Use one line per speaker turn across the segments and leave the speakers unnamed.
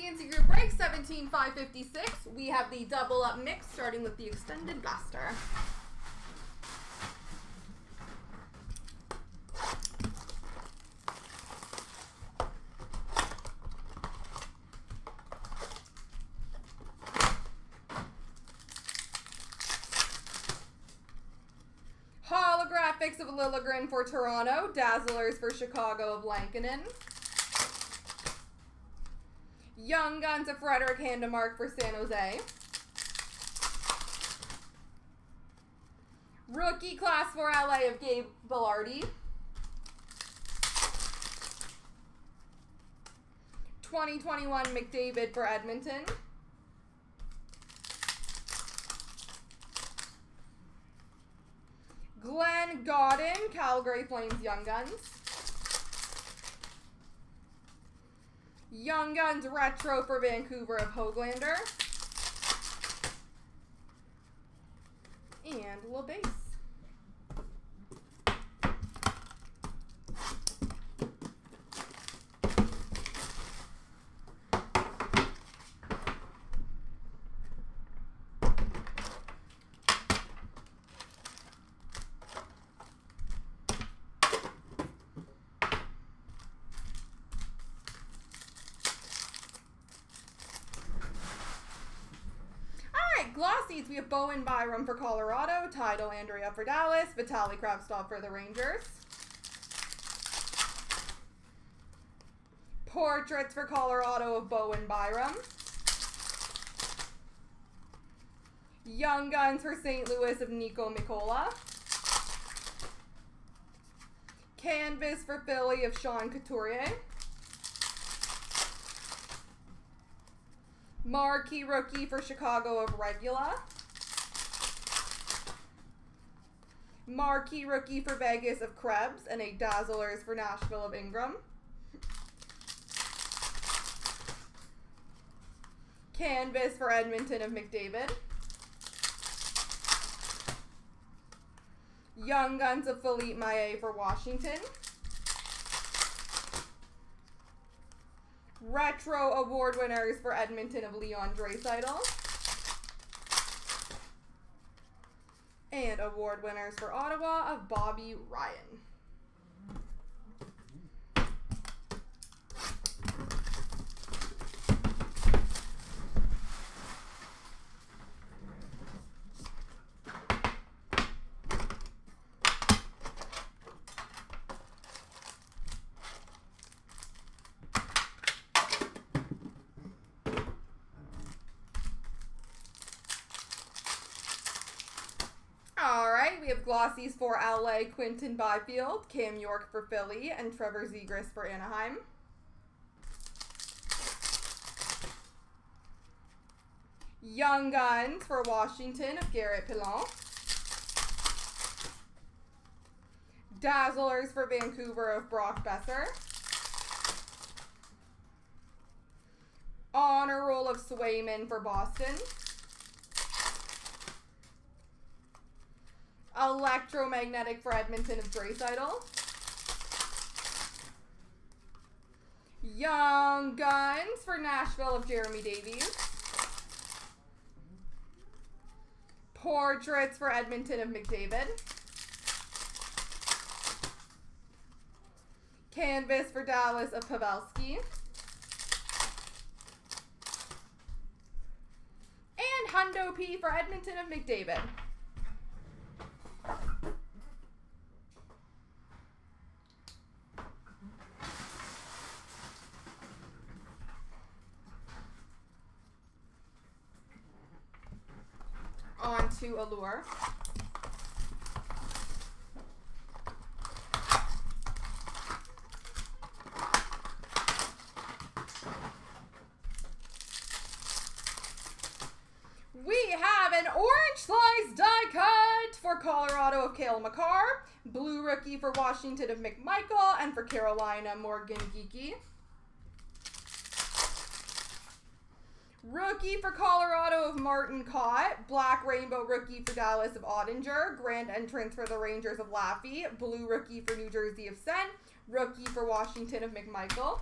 CNC Group Break 17556. We have the double up mix starting with the extended blaster. Holographics of Liljegren for Toronto. Dazzlers for Chicago of Lankinen. Young Guns of Fredrik Handemark for San Jose. Rookie Class for LA of Gabe Vilardi. 2021 McDavid for Edmonton. Glenn Gawdin, Calgary Flames Young Guns. Young Guns Retro for Vancouver of Hoglander. And a base. We have Bowen Byram for Colorado, Ty Andrea for Dallas, Vitaly Kravtsov for the Rangers. Portraits for Colorado of Bowen Byram. Young Guns for St. Louis of Niko Mikkola. Canvas for Philly of Sean Couturier. Marquee rookie for Chicago of Regula. Marquee rookie for Vegas of Krebs and a Dazzlers for Nashville of Ingram. Canvas for Edmonton of McDavid. Young Guns of Philippe Maillet for Washington. Retro Award winners for Edmonton of Leon Draisaitl. And award winners for Ottawa of Bobby Ryan. All right, we have glossies for LA, Quinton Byfield, Cam York for Philly, and Trevor Zegras for Anaheim. Young Guns for Washington of Garrett Pilon. Dazzlers for Vancouver of Brock Boeser. Honor Roll of Swayman for Boston. Electromagnetic for Edmonton of Draisaitl. Young Guns for Nashville of Jeremy Davies. Portraits for Edmonton of McDavid. Canvas for Dallas of Pavelski. And Hundo P for Edmonton of McDavid. on to Allure. We have an orange slice die cut for Colorado of Cale Makar, blue rookie for Washington of McMichael, and for Carolina, Morgan Geekie. Rookie for Colorado of Martin Kaut. Black Rainbow rookie for Dallas of Oettinger. Grand entrance for the Rangers of Laffy. Blue rookie for New Jersey of Sen. Rookie for Washington of McMichael.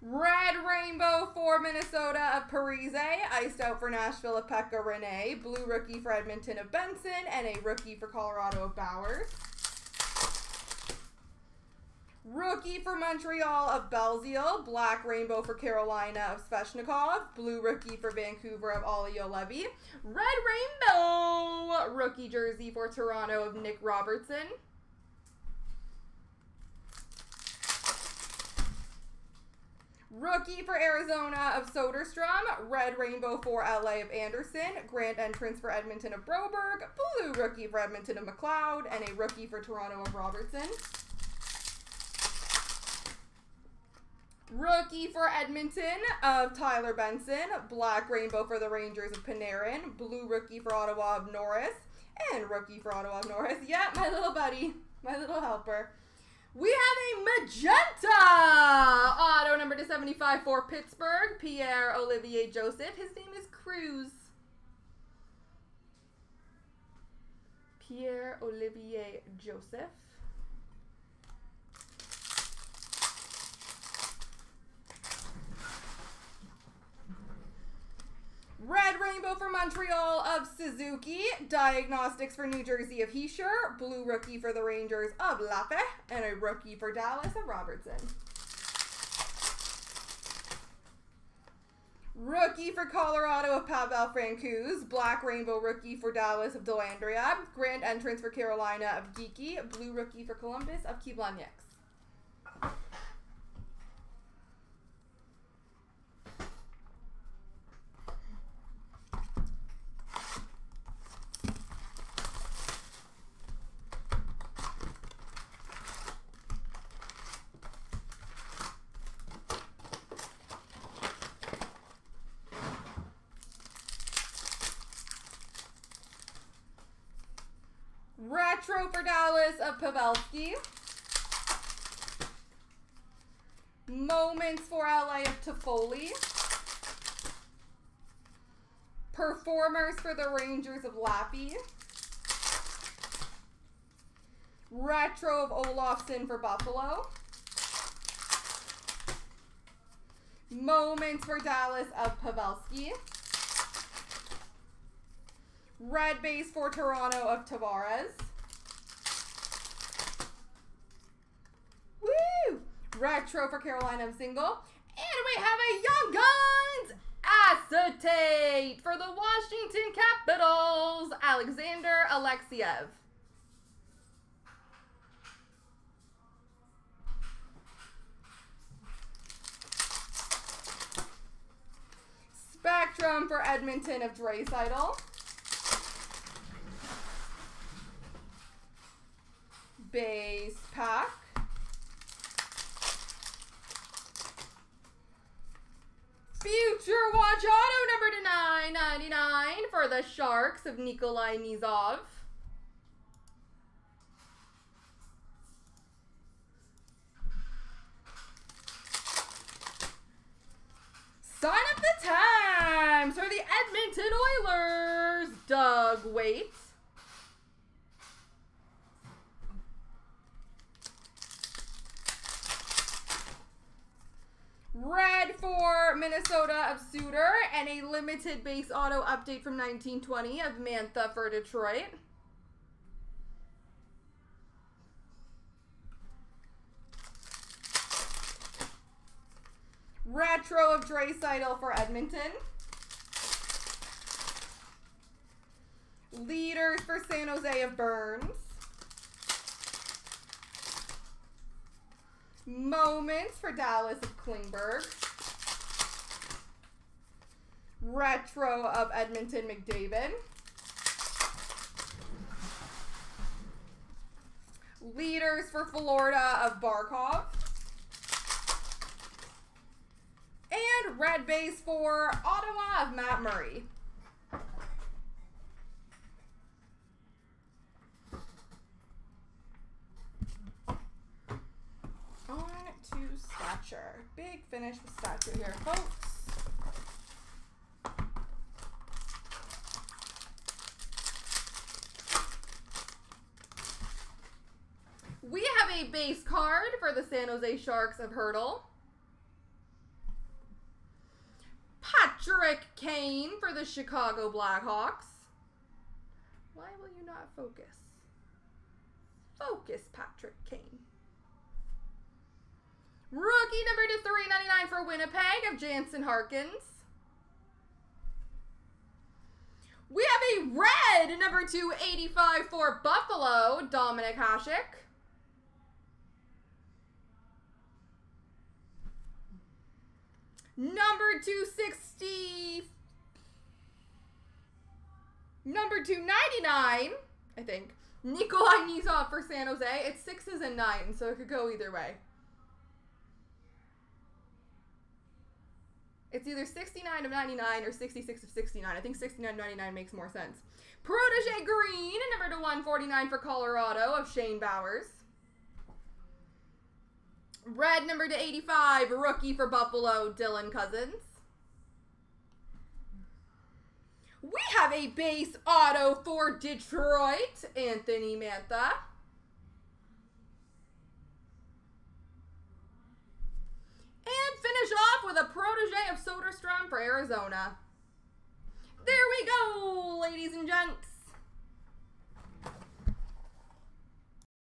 Red Rainbow for Minnesota of Parise. Iced out for Nashville of Pekka Rinne. Blue rookie for Edmonton of Benson. And a rookie for Colorado of Bowers. Rookie for Montreal of Belzile. Black Rainbow for Carolina of Svechnikov. Blue rookie for Vancouver of Olli Juolevi. Red Rainbow rookie jersey for Toronto of Nick Robertson. Rookie for Arizona of Soderstrom. Red Rainbow for LA of Anderson. Grand Entrance for Edmonton of Broberg. Blue Rookie for Edmonton of McLeod. And a Rookie for Toronto of Robertson. Rookie for Edmonton of Tyler Benson. Black Rainbow for the Rangers of Panarin. Blue Rookie for Ottawa of Norris. And Rookie for Ottawa of Norris. Yeah, my little buddy. My little helper. We have a magenta auto number to 75 for Pittsburgh, Pierre Olivier Joseph. His name is Cruz. Pierre Olivier Joseph. Red Rainbow for Montreal of Suzuki. Diagnostics for New Jersey of Hischier. Blue Rookie for the Rangers of Lappe. And a Rookie for Dallas of Robertson. Rookie for Colorado of Pavel Francouz. Black Rainbow Rookie for Dallas of Dellandrea. Grand Entrance for Carolina of Geekie. Blue Rookie for Columbus of Kivlenieks. Retro for Dallas of Pavelski. Moments for LA of Toffoli. Performers for the Rangers of Lappy. Retro of Olofsson for Buffalo. Moments for Dallas of Pavelski. Red base for Toronto of Tavares. Woo! Retro for Carolina of Single. And we have a Young Guns acetate for the Washington Capitals, Alexander Alexeyev. Spectrum for Edmonton of Draisaitl. Base pack. Future Watch Auto number to 999 for the Sharks of Nikolai Knyzhov. Sign up the times for the Edmonton Oilers, Doug Weight. Red for Minnesota of Suter, and a limited base auto update from 1920 of Mantha for Detroit. Retro of Draisaitl for Edmonton. Leaders for San Jose of Burns. Moments for Dallas of Klingberg. Retro of Edmonton McDavid. Leaders for Florida of Barkov. And red base for Ottawa of Matt Murray. On to stature. Big finish with stature here, folks. We have a base card for the San Jose Sharks of Hertl. Patrick Kane for the Chicago Blackhawks. Why will you not focus? Focus, Patrick Kane. Rookie number to 399 for Winnipeg of Jansen Harkins. We have a red number 285 for Buffalo, Dominik Hasek. Number 260. Number 299, I think. Nikolai Knyzhov for San Jose. It's sixes and nines, so it could go either way. It's either 69 of 99 or 66 of 69. I think 69 of 99 makes more sense. Protege Green, number to 149 for Colorado of Shane Bowers. Red number to 85, rookie for Buffalo, Dylan Cozens. We have a base auto for Detroit, Anthony Mantha. And finish off with a protege of Soderstrom for Arizona. There we go, ladies and gents.